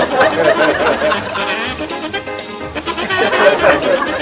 ハハハハ!